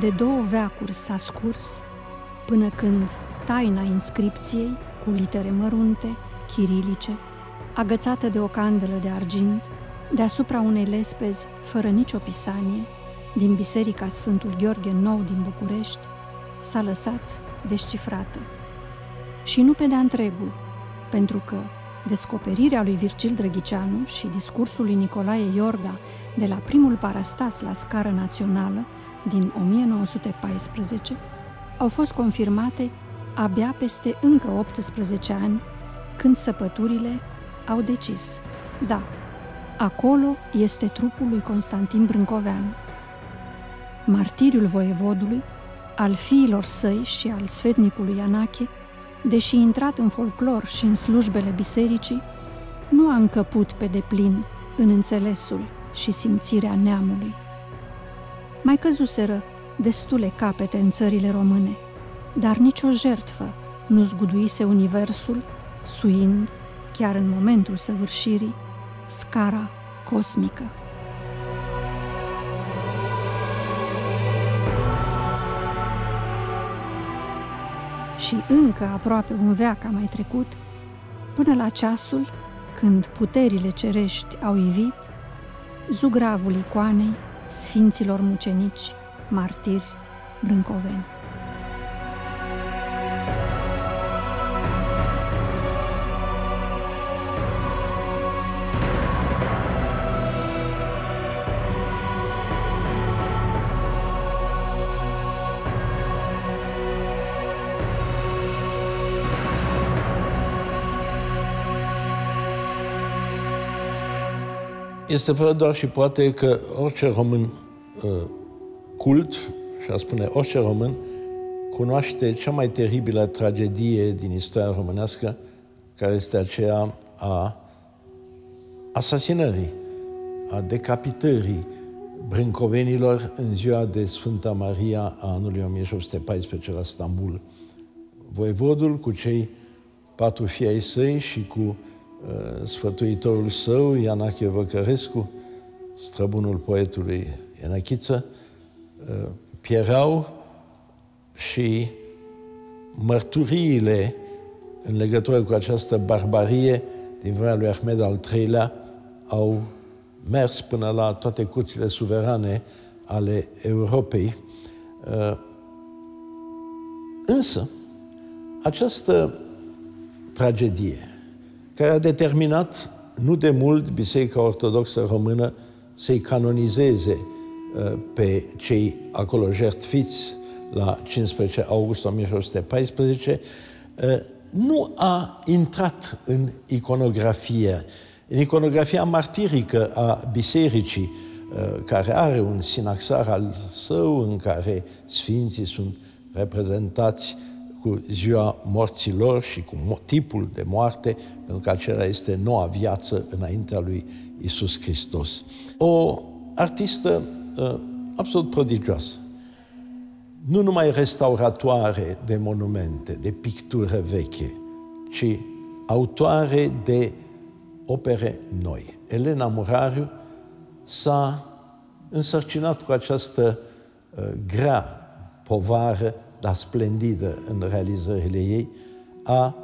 Vreme de două veacuri s-a scurs până când taina inscripției, cu litere mărunte, chirilice, agățată de o candelă de argint, deasupra unei lespezi fără nicio pisanie, din Biserica Sfântul Gheorghe Nou din București, s-a lăsat descifrată. Și nu pe de întregul, pentru că descoperirea lui Virgil Drăghicianu și discursul lui Nicolae Iorga de la primul parastas la scară națională din 1914 au fost confirmate abia peste încă 18 ani, când săpăturile au decis, da, acolo este trupul lui Constantin Brâncoveanu. Martiriul voievodului, al fiilor săi și al sfetnicului Ianache, deși intrat în folclor și în slujbele bisericii, nu a încăput pe deplin în înțelesul și simțirea neamului. Mai căzuseră destule capete în țările române, dar nicio jertfă nu zguduise universul, suind, chiar în momentul săvârșirii, scara cosmică. Și încă aproape un veac a mai trecut, până la ceasul când puterile cerești au ivit, zugravul icoanei sfinților mucenici, martiri, brâncoveni. Este fără doar și poate că orice român uh, cult, și a spune orice român, cunoaște cea mai teribilă tragedie din istoria românească, care este aceea a asasinării, a decapitării brâncovenilor în ziua de Sfânta Maria a anului 1814 la Stambul. Voivodul cu cei patru fii ai săi și cu Uh, sfătuitorul său, Ianache Văcărescu, străbunul poetului Ienachiță, uh, pierau și mărturiile în legătură cu această barbarie din vremea lui Ahmed al III-lea au mers până la toate curțile suverane ale Europei. Uh, însă, această tragedie care a determinat nu de mult Biserica Ortodoxă Română să-i canonizeze uh, pe cei acolo jertfiți la 15 august 1914, uh, nu a intrat în iconografie, în iconografia martirică a bisericii, uh, care are un sinaxar al său în care sfinții sunt reprezentați cu ziua morților și cu tipul de moarte, pentru că acela este noua viață înaintea lui Isus Hristos. O artistă uh, absolut prodigioasă. Nu numai restauratoare de monumente, de pictură veche, ci autoare de opere noi. Elena Murariu s-a însărcinat cu această uh, grea povară dar splendidă în realizările ei, a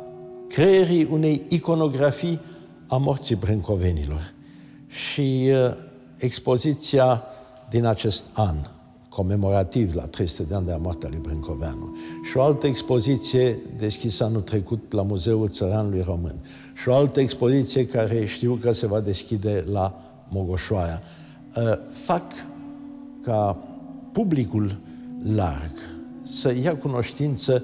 creierii unei iconografii a morții brâncovenilor. Și uh, expoziția din acest an, comemorativ la 300 de ani de la moartea lui Brâncoveanu, și o altă expoziție deschisă anul trecut la Muzeul Țăranului Român, și o altă expoziție care știu că se va deschide la Mogoșoaia, uh, fac ca publicul larg să ia cunoștință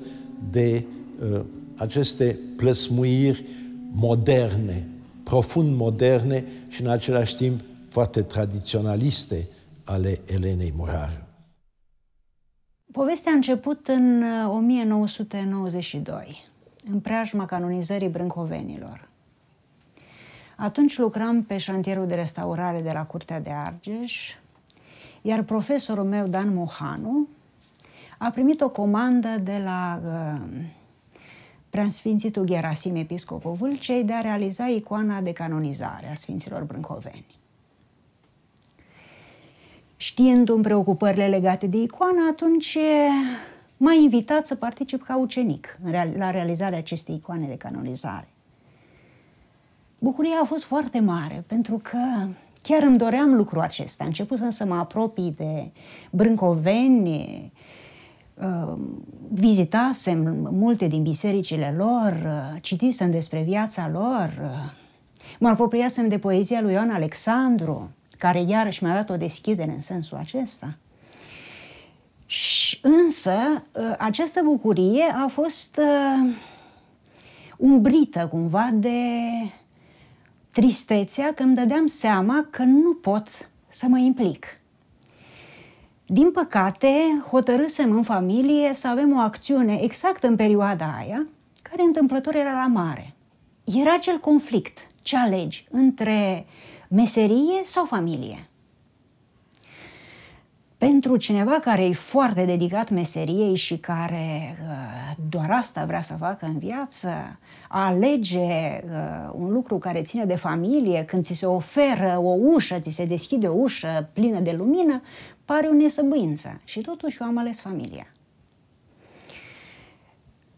de uh, aceste plăsmuiri moderne, profund moderne și în același timp foarte tradiționaliste ale Elenei Muraru. Povestea a început în 1992, uh, în preajma canonizării brâncovenilor. Atunci lucram pe șantierul de restaurare de la Curtea de Argeș, iar profesorul meu, Dan Mohanu, a primit o comandă de la uh, preasfințitul Gerasim, episcopul Vâlcei, de a realiza icoana de canonizare a Sfinților Brâncoveni. știind-mi preocupările legate de icoană, atunci m-a invitat să particip ca ucenic la realizarea acestei icoane de canonizare. Bucuria a fost foarte mare, pentru că chiar îmi doream lucrul acesta. Început să mă apropii de brâncoveni, uh, vizitasem multe din bisericile lor, uh, citisem despre viața lor, uh, mă apropiasem de poezia lui Ioan Alexandru, care iarăși mi-a dat o deschidere în sensul acesta. Și, însă, această bucurie a fost umbrită cumva de tristețea că îmi dădeam seama că nu pot să mă implic. Din păcate, hotărâsem în familie să avem o acțiune exact în perioada aia, care întâmplător era la mare. Era acel conflict, ce alegi, între meserie sau familie. Pentru cineva care e foarte dedicat meseriei și care uh, doar asta vrea să facă în viață, a alege uh, un lucru care ține de familie, când ți se oferă o ușă, ți se deschide o ușă plină de lumină, pare o nesăbuință. Și totuși eu am ales familia.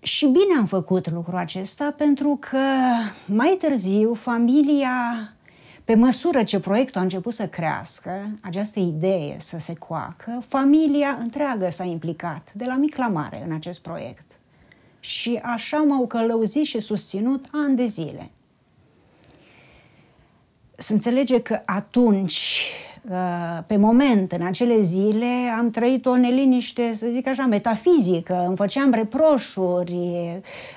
Și bine am făcut lucrul acesta pentru că mai târziu familia, pe măsură ce proiectul a început să crească, această idee să se coacă, familia întreagă s-a implicat, de la mic la mare, în acest proiect și așa m-au călăuzit și susținut ani de zile. Să înțelege că atunci, uh, pe moment, în acele zile, am trăit o neliniște, să zic așa, metafizică, îmi făceam reproșuri,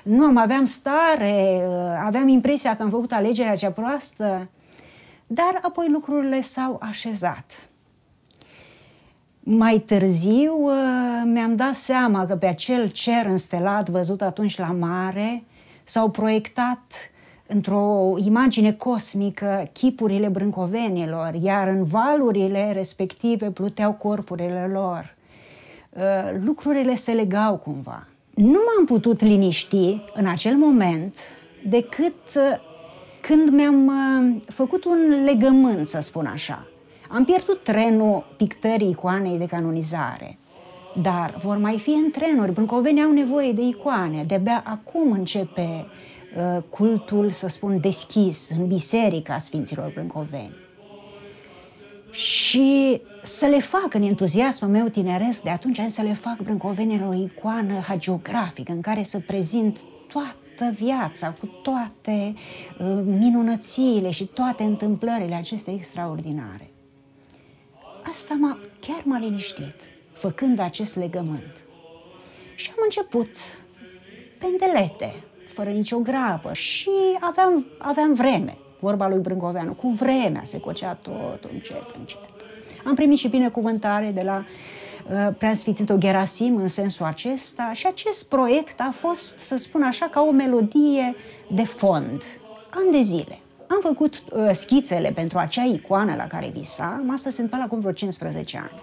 nu am aveam stare, uh, aveam impresia că am făcut alegerea cea proastă, dar apoi lucrurile s-au așezat. Mai târziu uh, mi-am dat seama că pe acel cer înstelat văzut atunci la mare s-au proiectat într-o imagine cosmică chipurile brâncovenilor, iar în valurile respective pluteau corpurile lor. Uh, lucrurile se legau cumva. Nu m-am putut liniști în acel moment decât uh, când mi-am făcut un legământ, să spun așa am pierdut trenul pictării icoanei de canonizare, dar vor mai fi în trenuri. Brâncovenii au nevoie de icoane. De-abia acum începe uh, cultul, să spun, deschis în Biserica Sfinților Brâncoveni. Și să le fac în entuziasmul meu tineresc de atunci, să le fac brâncovenilor o icoană hagiografică în care să prezint toată viața, cu toate uh, minunățiile și toate întâmplările acestea extraordinare asta m-a, chiar m-a liniștit, făcând acest legământ. Și am început pendelete, fără nicio grabă și aveam, aveam vreme. Vorba lui Brâncoveanu, cu vremea se cocea tot încet, încet. Am primit și binecuvântare de la uh, preasfințitul Gerasim în sensul acesta și acest proiect a fost, să spun așa, ca o melodie de fond, ani de zile. Am făcut uh, schițele pentru acea icoană la care visam, asta se întâmplă acum vreo 15 ani.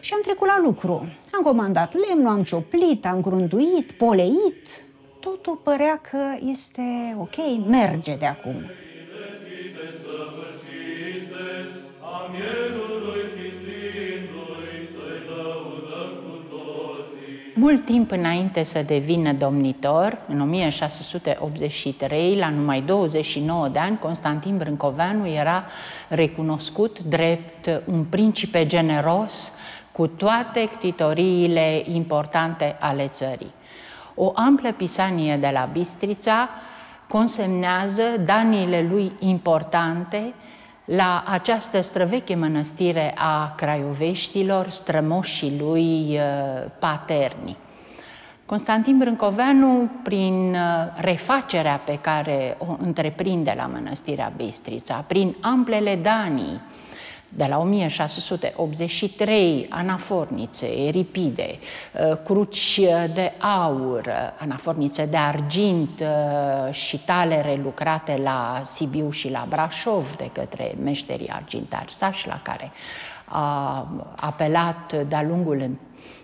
Și am trecut la lucru. Am comandat lemnul, am cioplit, am grunduit, poleit. Totul părea că este ok, merge de acum. Mult timp înainte să devină domnitor, în 1683, la numai 29 de ani, Constantin Brâncoveanu era recunoscut drept un principe generos cu toate ctitoriile importante ale țării. O amplă pisanie de la Bistrița consemnează danile lui importante la această străveche mănăstire a craioveștilor, strămoșii lui uh, paterni. Constantin Brâncoveanu, prin uh, refacerea pe care o întreprinde la mănăstirea Bistrița, prin amplele danii de la 1683, anafornițe, eripide, uh, cruci de aur, anafornițe de argint uh, și talere lucrate la Sibiu și la Brașov de către meșterii argintari sași, la care a apelat de-a lungul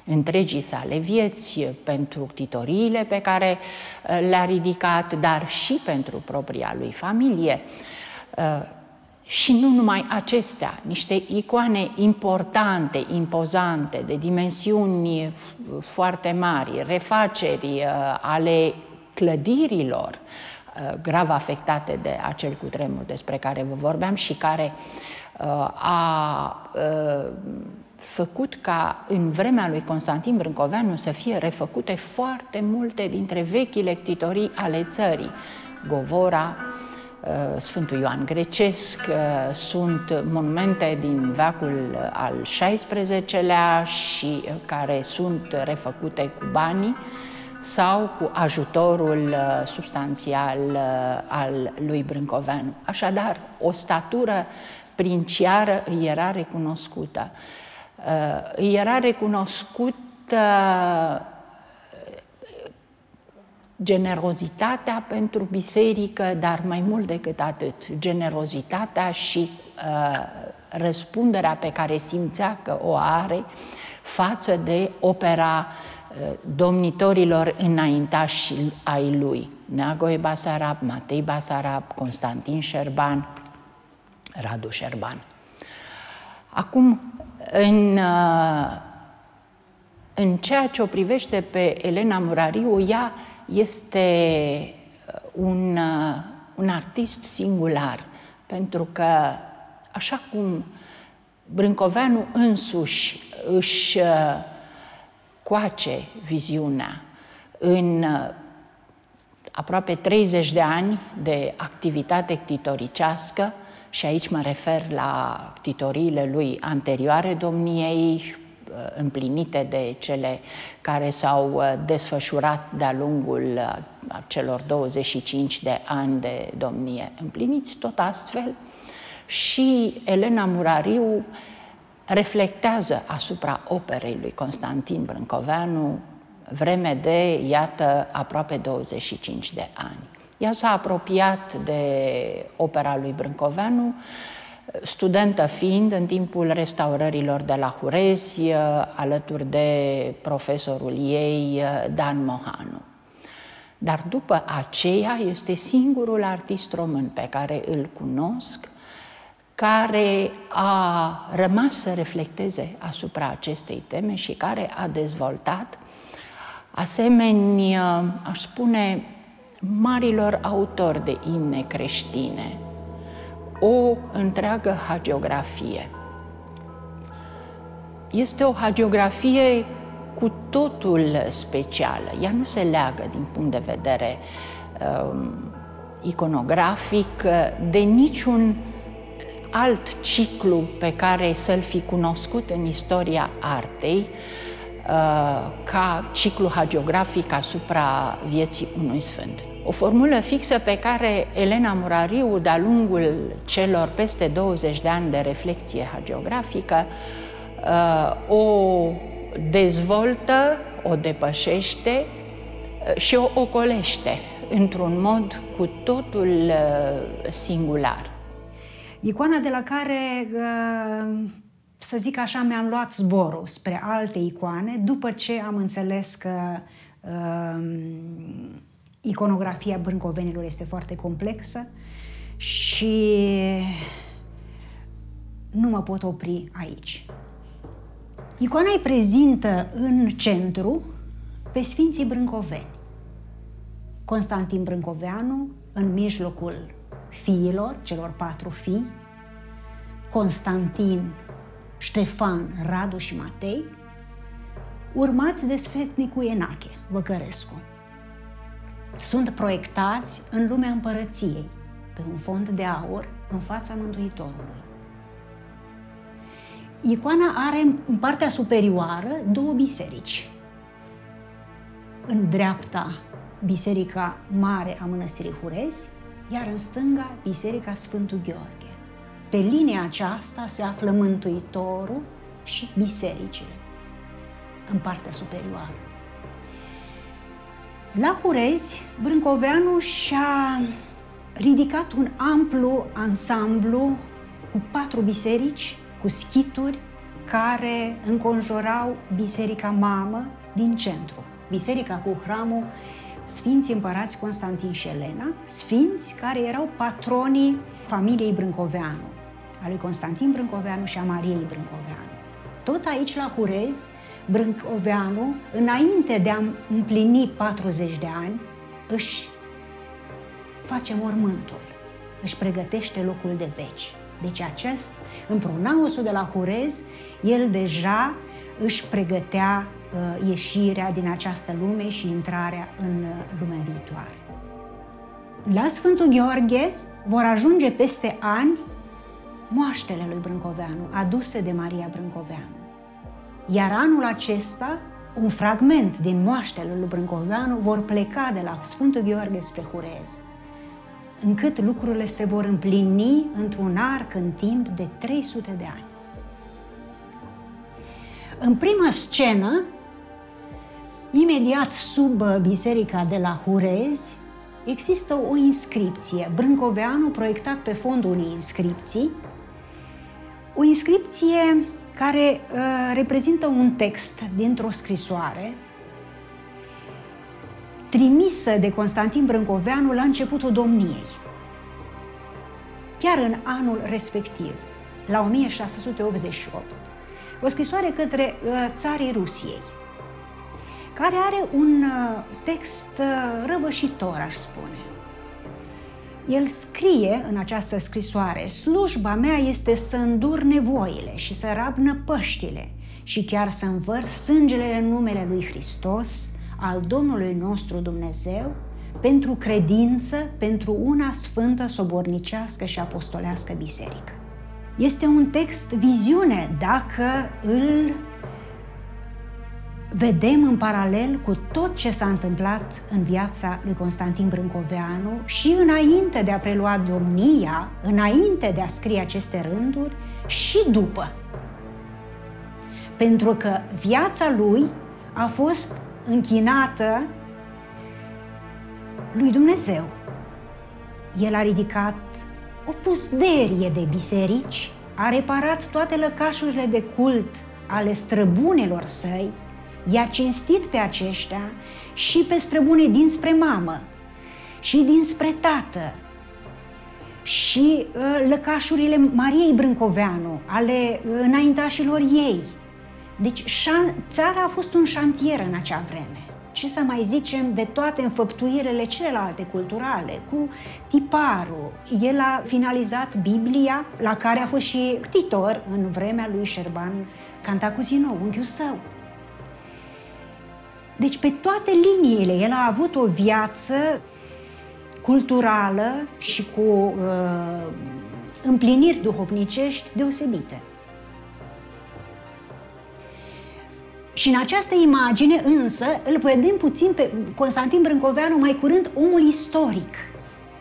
întregii sale vieți pentru titoriile pe care uh, le-a ridicat, dar și pentru propria lui familie Și nu numai acestea, niște icoane importante, impozante, de dimensiuni foarte mari, refaceri uh, ale clădirilor uh, grav afectate de acel cutremur despre care vă vorbeam și care uh, a făcut ca în vremea lui Constantin Brâncoveanu să fie refăcute foarte multe dintre vechile ctitorii ale țării. Govora, uh, Sfântul Ioan Grecesc, uh, sunt monumente din veacul al XVI-lea și uh, care sunt refăcute cu banii sau cu ajutorul substanțial al lui Brâncoveanu. Așadar, o statură princiară îi era recunoscută. Îi era recunoscută generozitatea pentru biserică, dar mai mult decât atât, generozitatea și uh, răspunderea pe care simțea că o are față de opera uh, domnitorilor înaintași ai lui. Neagoe Basarab, Matei Basarab, Constantin Șerban, Radu Șerban. Acum, în, uh, în ceea ce o privește pe Elena Murariu, ea este uh, un, uh, un artist singular, pentru că, așa cum Brâncoveanu însuși își coace viziunea în aproape 30 de ani de activitate ctitoricească, și aici mă refer la titoriile lui anterioare domniei, uh, împlinite de cele care s-au uh, desfășurat de-a lungul uh, celor 25 de ani de domnie împliniți, tot astfel. Și Elena Murariu reflectează asupra operei lui Constantin Brâncoveanu vreme de, iată, aproape 25 de ani. Ea s-a apropiat de opera lui Brâncoveanu, studentă fiind în timpul restaurărilor de la Hurezi, alături de profesorul ei, Dan Mohanu. Dar după aceea este singurul artist român pe care îl cunosc care a rămas să reflecteze asupra acestei teme și care a dezvoltat asemenea, aș spune, marilor autori de imne creștine, o întreagă hagiografie. Este o hagiografie cu totul specială. Ea nu se leagă din punct de vedere um, iconografic de niciun alt ciclu pe care să-l fi cunoscut în istoria artei, Uh, ca ciclu hagiografic asupra vieții unui sfânt. O formulă fixă pe care Elena Murariu, de-a lungul celor peste 20 de ani de reflexie hagiografică, uh, o dezvoltă, o depășește uh, și o ocolește într-un mod cu totul singular. Icoana de la care să zic așa, mi-am luat zborul spre alte icoane după ce am înțeles că uh, iconografia brâncovenilor este foarte complexă și nu mă pot opri aici. Icoana îi prezintă în centru pe Sfinții Brâncoveni. Constantin Brâncoveanu în mijlocul fiilor, celor patru fii, Constantin Ștefan, Radu și Matei, urmați de sfetnicul Enache, Văcărescu. Sunt proiectați în lumea împărăției, pe un fond de aur, în fața Mântuitorului. Icoana are în partea superioară două biserici. În dreapta, Biserica Mare a Mănăstirii Hurezi, iar în stânga, Biserica Sfântul Gheorghe. Pe linia aceasta se află Mântuitorul și bisericile, în partea superioară. La Hurezi, Brâncoveanu și-a ridicat un amplu ansamblu cu patru biserici, cu schituri, care înconjurau Biserica Mamă din centru. Biserica cu hramul Sfinții Împărați Constantin și Elena, sfinți care erau patronii familiei Brâncoveanu. a lui Constantin Brâncoveanu și a Mariei Brâncoveanu. Tot aici la Hurez, Brâncoveanu, înainte de a împlini 40 de ani, își face mormântul, își pregătește locul de veci. Deci acest, în pronaosul de la Hurez, el deja își pregătea uh, ieșirea din această lume și intrarea în uh, lumea viitoare. La Sfântul Gheorghe vor ajunge peste ani moaștele lui Brâncoveanu, aduse de Maria Brâncoveanu. Iar anul acesta, un fragment din moaștele lui Brâncoveanu vor pleca de la Sfântul Gheorghe spre Hurez, încât lucrurile se vor împlini într-un arc în timp de 300 de ani. În prima scenă, imediat sub biserica de la Hurez, există o inscripție. Brâncoveanu proiectat pe fondul unei inscripții, o inscripție care uh, reprezintă un text dintr-o scrisoare trimisă de Constantin Brâncoveanu la începutul domniei. Chiar în anul respectiv, la 1688, o scrisoare către uh, țarii Rusiei, care are un uh, text uh, răvășitor, aș spune. El scrie în această scrisoare, slujba mea este să îndur nevoile și să rab năpăștile și chiar să învăr sângele în numele lui Hristos, al Domnului nostru Dumnezeu, pentru credință, pentru una sfântă, sobornicească și apostolească biserică. Este un text viziune dacă îl vedem în paralel cu tot ce s-a întâmplat în viața lui Constantin Brâncoveanu și înainte de a prelua domnia, înainte de a scrie aceste rânduri și după. Pentru că viața lui a fost închinată lui Dumnezeu. El a ridicat o pusderie de biserici, a reparat toate lăcașurile de cult ale străbunelor săi, i-a cinstit pe aceștia și pe străbune dinspre mamă și dinspre tată și uh, lăcașurile Mariei Brâncoveanu, ale uh, înaintașilor ei. Deci șan- țara a fost un șantier în acea vreme. Și să mai zicem de toate înfăptuirile celelalte culturale, cu tiparul. El a finalizat Biblia, la care a fost și ctitor în vremea lui Șerban Cantacuzino, unchiul său. Deci pe toate liniile el a avut o viață culturală și cu uh, împliniri duhovnicești deosebite. Și în această imagine însă îl vedem puțin pe Constantin Brâncoveanu mai curând omul istoric.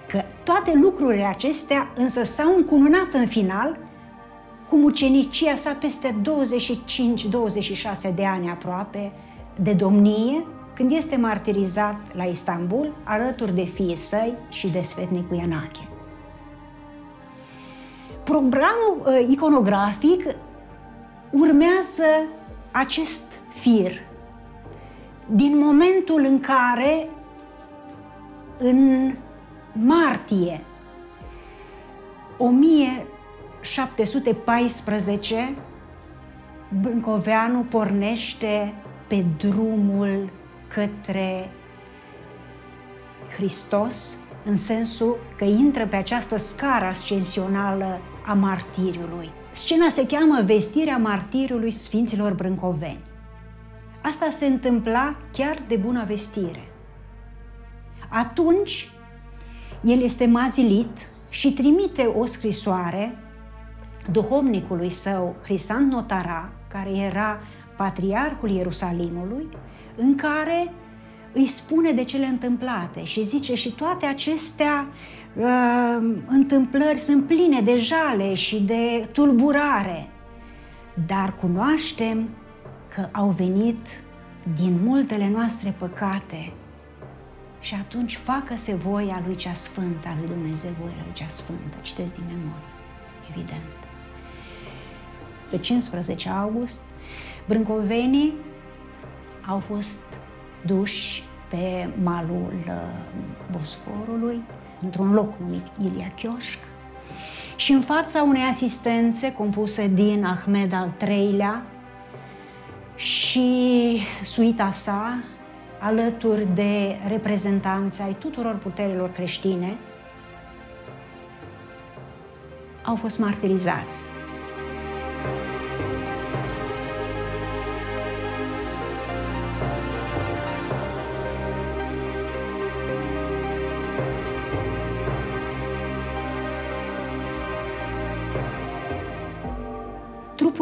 Că toate lucrurile acestea însă s-au încununat în final cu mucenicia sa peste 25-26 de ani aproape, de domnie când este martirizat la Istanbul alături de fiii săi și de sfetnicul Ianache. Programul uh, iconografic urmează acest fir. Din momentul în care în martie 1714 Brâncoveanu pornește pe drumul către Hristos, în sensul că intră pe această scară ascensională a martiriului. Scena se cheamă Vestirea martiriului Sfinților Brâncoveni. Asta se întâmpla chiar de bună vestire. Atunci, el este mazilit și trimite o scrisoare duhovnicului său, Hrisant Notara, care era patriarhul Ierusalimului, în care îi spune de cele întâmplate și zice și toate acestea uh, întâmplări sunt pline de jale și de tulburare, dar cunoaștem că au venit din multele noastre păcate și atunci facă-se voia lui cea sfântă, a lui Dumnezeu voia lui cea sfântă. Citesc din memorie, evident. Pe 15 august Brâncovenii au fost duși pe malul uh, Bosforului, într-un loc numit Ilia Chioșc, și în fața unei asistențe compuse din Ahmed al III-lea și suita sa, alături de reprezentanți ai tuturor puterilor creștine, au fost martirizați.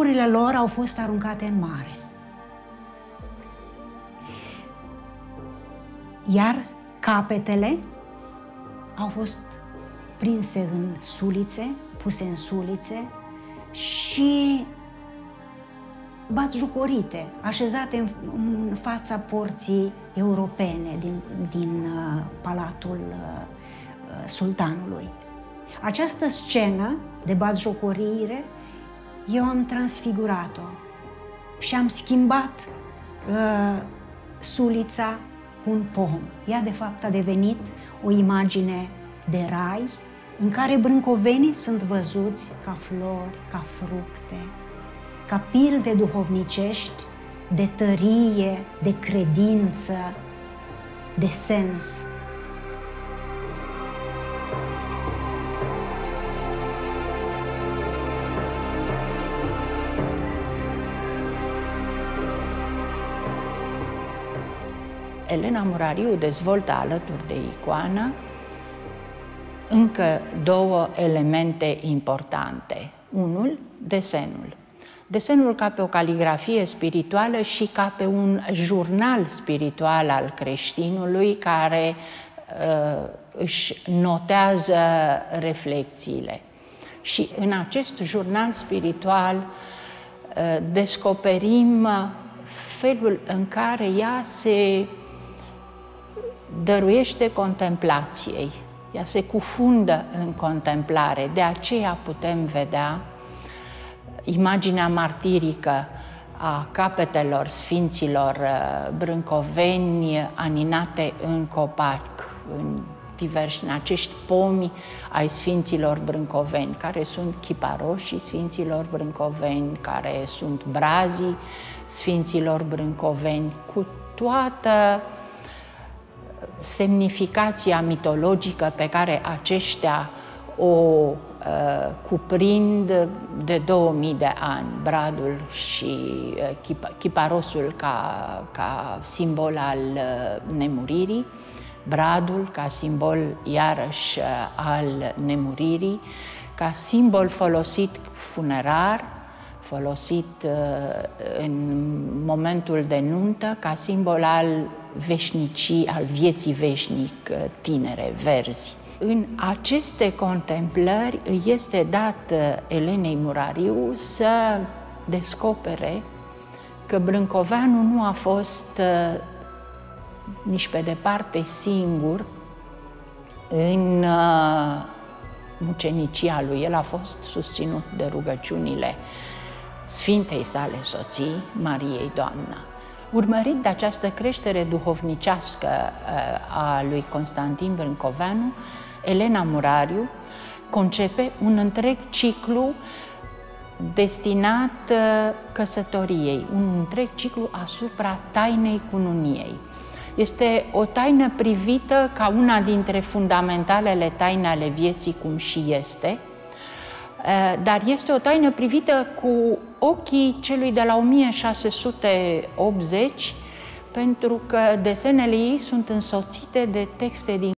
Trupurile lor au fost aruncate în mare. Iar capetele au fost prinse în sulițe, puse în sulițe și batjucorite, așezate în, în fața porții europene din, din uh, palatul uh, uh sultanului. Această scenă de batjocorire eu am transfigurat-o și am schimbat uh, sulița cu un pom. Ea, de fapt, a devenit o imagine de rai în care brâncovenii sunt văzuți ca flori, ca fructe, ca pilde duhovnicești de tărie, de credință, de sens. Elena Murariu dezvoltă alături de icoană încă două elemente importante. Unul, desenul. Desenul ca pe o caligrafie spirituală și ca pe un jurnal spiritual al creștinului care uh, își notează reflexiile. Și în acest jurnal spiritual uh, descoperim felul în care ea se dăruiește contemplației, ea se cufundă în contemplare. De aceea putem vedea imaginea martirică a capetelor sfinților uh, brâncoveni aninate în copac, în diversi, în acești pomi ai sfinților brâncoveni, care sunt chiparoșii sfinților brâncoveni, care sunt brazii sfinților brâncoveni, cu toată semnificația mitologică pe care aceștia o uh, cuprind de 2000 de ani, bradul și uh, chiparosul ca, ca simbol al uh, nemuririi, bradul ca simbol iarăși uh, al nemuririi, ca simbol folosit funerar, folosit uh, în momentul de nuntă, ca simbol al veșnicii, al vieții veșnic uh, tinere, verzi. În aceste contemplări îi este dat uh, Elenei Murariu să descopere că Brâncoveanu nu a fost uh, nici pe departe singur în mucenicia lui. El a fost susținut de rugăciunile Sfintei sale soții, Mariei Doamna. Urmărit de această creștere duhovnicească uh, a lui Constantin Brâncoveanu, Elena Murariu concepe un întreg ciclu destinat uh, căsătoriei, un întreg ciclu asupra tainei cununiei. Este o taină privită ca una dintre fundamentalele taine ale vieții, cum și este, uh, dar este o taină privită cu ochii celui de la 1680, pentru că desenele ei sunt însoțite de texte din